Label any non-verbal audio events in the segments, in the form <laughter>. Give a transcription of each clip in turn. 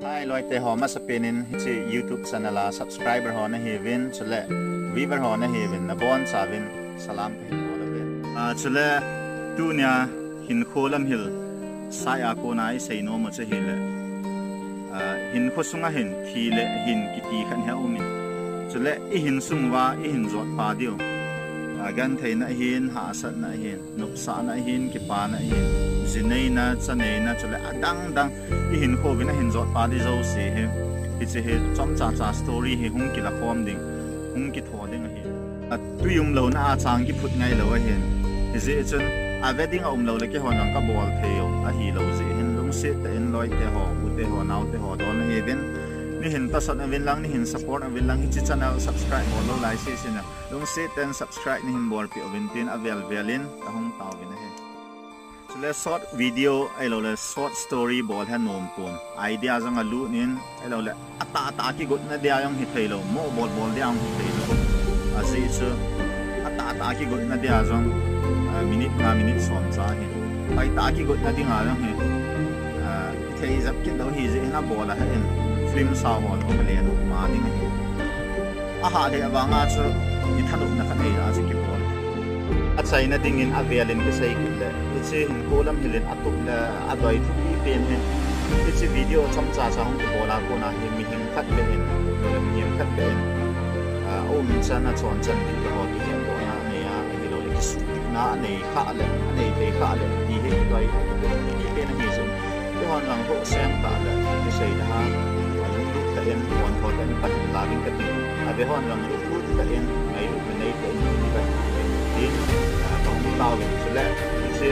Hi loi te ho ma sa penin chi YouTube channel la subscriber ho na hevin chule viewer ho na hevin na bon savin salam pe ho la ven a chule tu nya hin kholam hil sa ya ko nai sei no mo che hile a hin kho sunga hin khi le hin ki ti khan ha umin chule i hin sung wa i hin zot pa dio agan thei na hin ha sat na hin nup sa na hin ki pa na hin zinei na chanei na chule adang dang i hin kho vina hin zot pa di zo se he hi che he chom cha cha story he hung ki la khom ding hung ki tho ding hi a tuyum lo na a chang ki phut ngai lo a hin hi je chen a wedding a um lo le ke hon ka bol theo a hi lo je hin lung se te en loi te ho u te ho nau te ho don he ben ni hin pasat na vin lang ni hin support avin lang. Ichi channel, subscribe mo lo lai si sina lung se ten subscribe ni hin bor pi avin tin, avel, velin. Ta hong tau vin he. So le short video. Ai lo le short story, bol han nom pum. Idea jang a lu nin ai lo, le, ata ata ki gut na dia yang hi thei lo. Mo, bol bol, dia ang hi thei lo. A si chu ata ata ki gut na dia jang minute na minute som cha hi pai ta ki gut na ding a jang hi thei zap ki lo hi je na bol, a ha film sao hon ko le no ma ding hi a ha de awanga chu i thanu na khan ei a chi ki bol a chai na ding in avialin ki sai ki le chi hin ko lam hilin atuk la adoi thu pi pen hen chi video chom cha cha hong ki bola ko na hi mi hing khat le hen mi hing khat le a o min chan na chon chan di ko ki hen ko na ne ya hi lo le ki su na ne kha le ne thấy kha le thì he ki doi ki pen hi sun cái hon lang ho xem ta le ki sai ta pat la bin ka ti a be hon lang lu lu ka en mai lu ka nei ko ni ka tin tong tao bin su le chi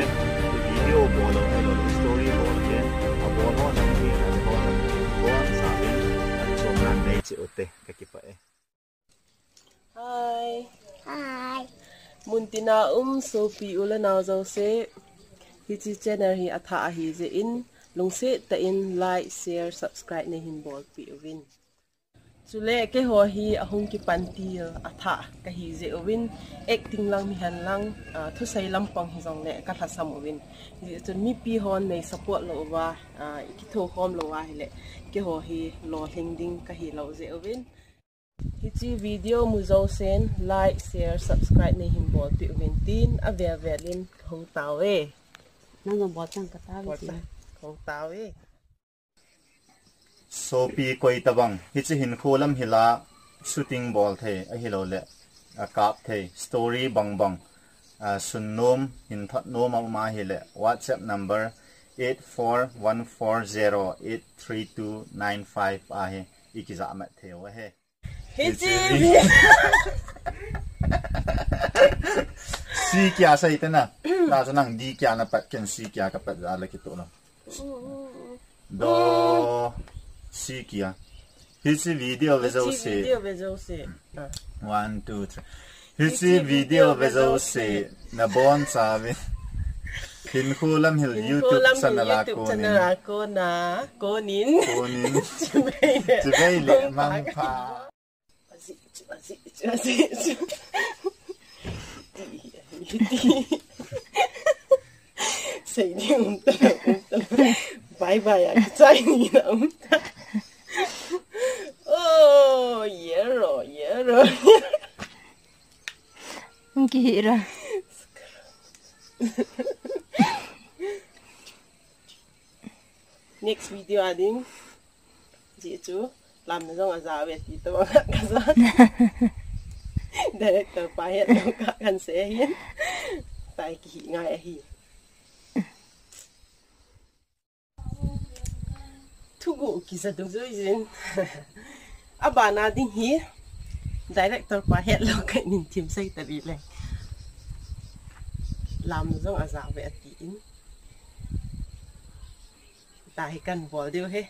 video bo lo ai lo story bo lo ke a bo ho na ni a bo na bo sa bin a chom na nei chi ote ka ki pa e Hi. Hi. Muntina um so pi ula naw zo se. Hi chi channel hi atha hi je in lungse ta in like share subscribe ne hin bol pi win chule ke ho hi ahung ki panti atha ka hi je win acting lang mi han lang thu sai lampang hi jong le ka tha sam win ji chun mi pi hon nei support lo wa ki tho hom lo wa hele ke ho hi lo hling ding ka hi lo je win hi chi video mu zo sen like share subscribe ne hin bol pi win tin a ve velin hong tawe Nó dùng bọt sang cả tao bot đi. hong tawe so pi koi tabang hi chi hin kholam hila shooting ball the a hi lo le a kap the story bang bang a sun nom hin that nom ma ma hi le whatsapp number 841408329 a he ikiza ma the wa he hi chi si kya sa ita na na sa nang di kya na pat ken si kya ka pat ala kito no do si kya hi chi video ve zo chi se video ve zo se One, two, three. Hisi video bezo se na bon sabi. Hin kulam hil YouTube channel ako ni. channel ako na konin Kunin. Chibay le mang pa. Asi, asi, asi, asi. Say ni umta na umta na. Bye bye à say ni na umta. Oh, yero, yero. Không kỳ rồi. Next video ading. Chị chú làm nó giống là già về tí tôi các bạn. <laughs> Director pa hiện đâu các bạn sẽ hiện. Tại kỳ ngay hi. Tugu kisa dung dui zin. Aba na ding hi. Director pa hiện lâu cái nhìn chim xây tại vì này. Làm giống là già về tí. Tại cần bỏ điêu hết.